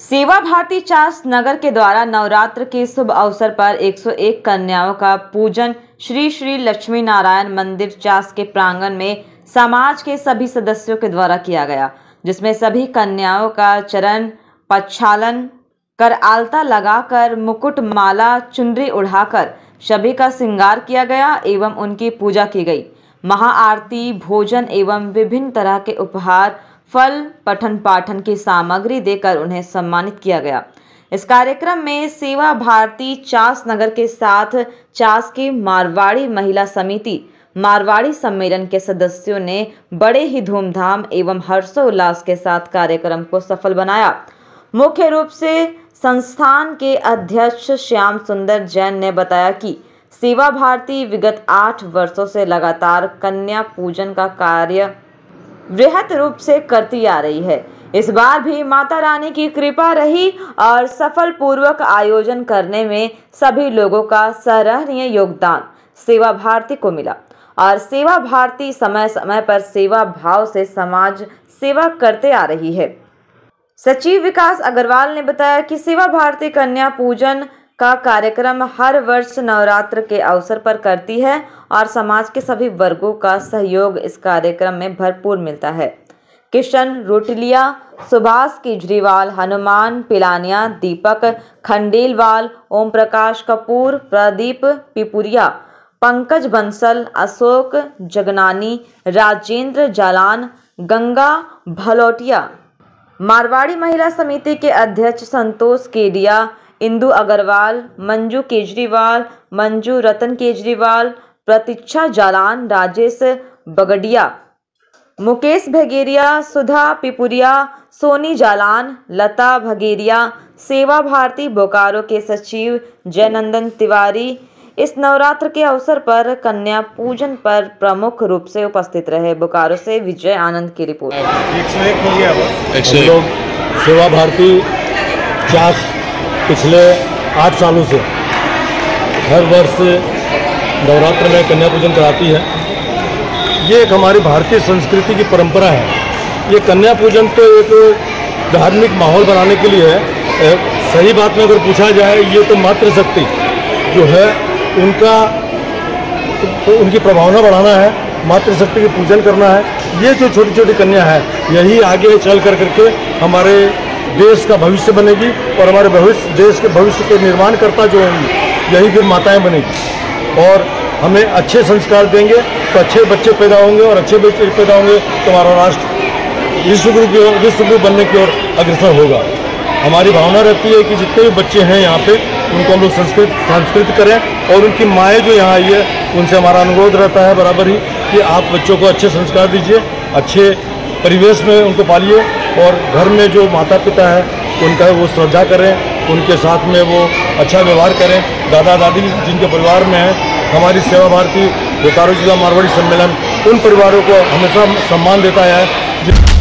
सेवा भारती चास नगर के द्वारा नवरात्र के शुभ अवसर पर 101 कन्याओं का पूजन श्री श्री लक्ष्मी नारायण मंदिर चास के प्रांगण में समाज के सभी सदस्यों के द्वारा किया गया, जिसमें सभी कन्याओं का चरण प्रक्षालन कर आलता लगाकर मुकुट माला चुनरी उड़ाकर सभी का श्रृंगार किया गया एवं उनकी पूजा की गई। महाआरती, भोजन एवं विभिन्न तरह के उपहार, फल पठन पाठन की सामग्री देकर उन्हें सम्मानित किया गया। इस कार्यक्रम में सेवा भारती चास नगर के साथ चास की मारवाड़ी महिला समिति, मारवाड़ी सम्मेलन के सदस्यों ने बड़े ही धूमधाम एवं हर्षोल्लास के साथ कार्यक्रम को सफल बनाया। मुख्य रूप से संस्थान के अध्यक्ष श्याम सुंदर जैन ने बताया कि सेवा भारती विगत आठ वर्षों से लगातार कन्या पूजन का कार्य वृहत रूप से करती आ रही है। इस बार भी माता रानी की कृपा रही और सफल पूर्वक आयोजन करने में सभी लोगों का सराहनीय योगदान सेवा भारती को मिला और सेवा भारती समय समय पर सेवा भाव से समाज सेवा करते आ रही है। सचिव विकास अग्रवाल ने बताया कि सेवा भारती कन्या पूजन का कार्यक्रम हर वर्ष नवरात्र के अवसर पर करती है और समाज के सभी वर्गों का सहयोग इस कार्यक्रम में भरपूर मिलता है। किशन रोटिलिया, सुभाष केजरीवाल, हनुमान पिलानिया, दीपक खंडेलवाल ओम प्रकाश कपूर, प्रदीप पिपुरिया, पंकज बंसल, अशोक जगनानी, राजेंद्र जालान, गंगा भलोटिया। मारवाड़ी महिला समिति के अध्यक्ष संतोष केडिया, इंदु अग्रवाल, मंजू केजरीवाल, मंजू रतन केजरीवाल, प्रतीक्षा जालान, राजेश बगडिया, मुकेश भगेरिया, सुधा पिपुरिया, सोनी जालान, लता भगेरिया, सेवा भारती बोकारो के सचिव जयनंदन तिवारी इस नवरात्र के अवसर पर कन्या पूजन पर प्रमुख रूप से उपस्थित रहे। बोकारो से विजय आनंद की रिपोर्ट। एक सौ एक हो गया बस। एक सौ हम एक। लोग सेवा भारती चास पिछले आठ सालों से हर वर्ष नवरात्र में कन्या पूजन कराती है। ये एक हमारी भारतीय संस्कृति की परंपरा है। ये कन्या पूजन तो एक धार्मिक माहौल बनाने के लिए है। सही बात में अगर पूछा जाए ये तो मातृशक्ति जो है उनका तो उनकी प्रभावना बढ़ाना है, मातृशक्ति की पूजन करना है, ये जो छोटी छोटी कन्या है, यही आगे चल कर करके हमारे देश का भविष्य बनेगी और हमारे भविष्य, देश के भविष्य के निर्माणकर्ता जो होंगी, यही फिर माताएँ बनेगी। और हमें अच्छे संस्कार देंगे तो अच्छे बच्चे पैदा होंगे और अच्छे बच्चे पैदा होंगे तो हमारा राष्ट्र विश्वगुरु की ओर, विश्वगुरु बनने की ओर अग्रसर होगा। हमारी भावना रहती है कि जितने भी बच्चे हैं यहाँ पे उनको हम लोग संस्कृत संस्कृत करें और उनकी माएँ जो यहाँ आई है, उनसे हमारा अनुरोध रहता है बराबर ही कि आप बच्चों को अच्छे संस्कार दीजिए, अच्छे परिवेश में उनको पालिए और घर में जो माता पिता है, उनका वो श्रद्धा करें, उनके साथ में वो अच्छा व्यवहार करें। दादा दादी जिनके परिवार में हैं, हमारी सेवा भारती, बोकारो जिला मारवाड़ी सम्मेलन, उन परिवारों को हमेशा सम्मान देता है।